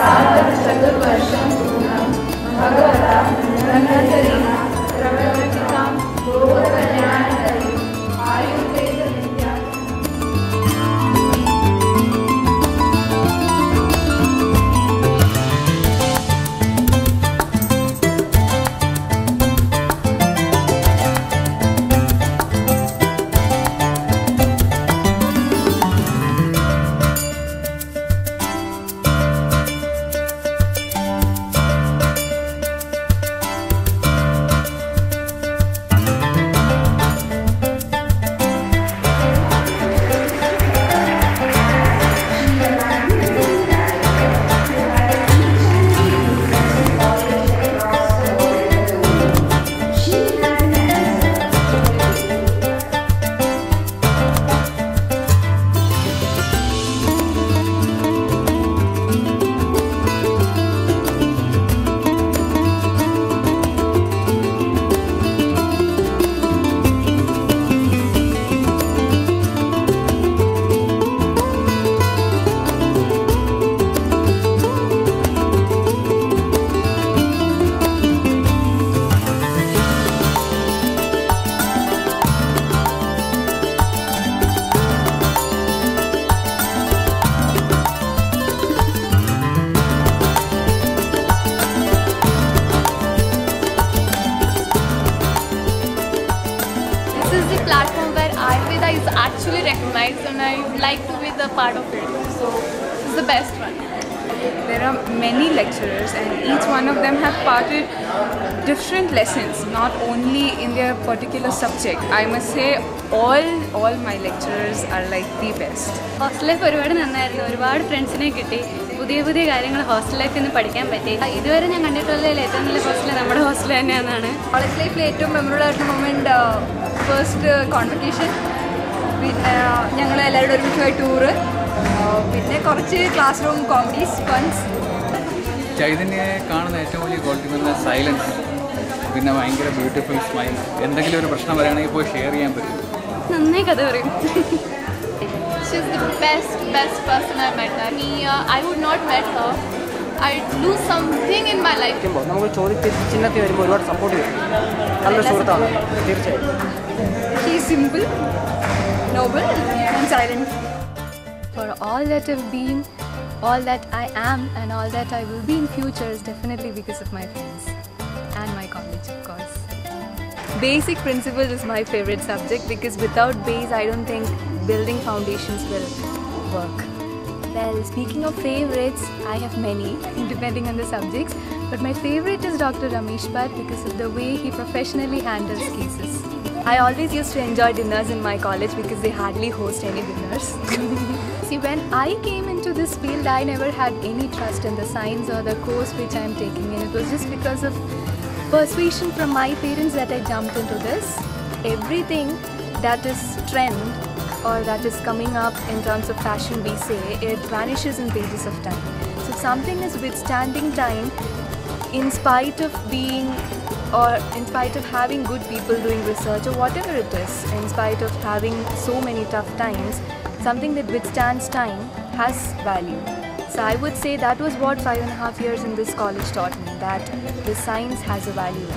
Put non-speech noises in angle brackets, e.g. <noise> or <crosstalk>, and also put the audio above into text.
सार्धचतुर्वर्षं पूर्णं भगवता सार्धशतुर्व platform where Ayurveda is actually recognized and I would like to be the part of it. So this is the best one. There are many lecturers and each one of them have parted different lessons, not only in their particular subject. I must say all all my lecturers are like the best. Hostel life ഒരുപാട് നന്നായിരുന്നു ഒരുപാട് ഫ്രണ്ട്സിനെ കിട്ടി പുതിയ പുതിയ കാര്യങ്ങൾ hostel ലൈഫിൽ നിന്ന് പഠിക്കാൻ പറ്റി. ഇതുവരെ ഞാൻ കണ്ടിട്ടുള്ളതിൽ ഏറ്റവും നല്ല ഹോസ്റ്റൽ നമ്മുടെ ഹോസ്റ്റൽ തന്നെയാണ് കോളേജ് ലൈഫിൽ ഏറ്റവും മെമ്മറബിൾ ആയിട്ടുള്ള മൊമെന്റ് ഫസ്റ്റ് കോൺവെക്കേഷൻ പിന്നെ ഞങ്ങൾ എല്ലാവരും ഒരുമിച്ച് പോയി ടൂറ് പിന്നെ കുറച്ച് ക്ലാസ് റൂം കോമഡീസ് ഫൺസ് ചൈതന്യയെ കാണുന്ന ഏറ്റവും വലിയ ക്വാളിറ്റി എന്ന് പറഞ്ഞാൽ സൈലൻസ് പിന്നെ ഭയങ്കര ബ്യൂട്ടിഫുൾ സ്മൈൽ എന്തെങ്കിലും ഒരു പ്രശ്നം വരികയാണെങ്കിൽ പോയി ഷെയർ ചെയ്യാൻ പറ്റും. നന്നായി കഥ പറയും. She's the best, best person I met. I mean, uh, I would not met her. I'd lose something in my life. ഇരിക്കുമ്പോൾ നമുക്ക് ചോദ്യത്തിൽ ചിഹ്നത്തിൽ വരുമ്പോൾ ഒരുപാട് സപ്പോർട്ട് ചെയ്യും നല്ലൊരു സുഹൃത്താണ് തീർച്ചയായും she simple noble and silent for all that I've been, all that I am, and all that I will be in future is definitely because of my friends and my college, of course. Basic principles is my favorite subject because without base, I don't think building foundations will work. Well, speaking of favorites, I have many, <laughs> depending on the subjects, but my favorite is Dr. Ramesh Bhatt because of the way he professionally handles cases. I always used to enjoy dinners in my college because they hardly host any dinners. <laughs> See, when I came into this field, I never had any trust in the science or the course which I am taking, and it was just because of persuasion from my parents that I jumped into this. Everything that is trend or that is coming up in terms of fashion, we say, it vanishes in pages of time. So something is withstanding time, in spite of being or in spite of having good people doing research or whatever it is, in spite of having so many tough times, something that withstands time has value. So I would say that was what five and a half years in this college taught me that the science has a value.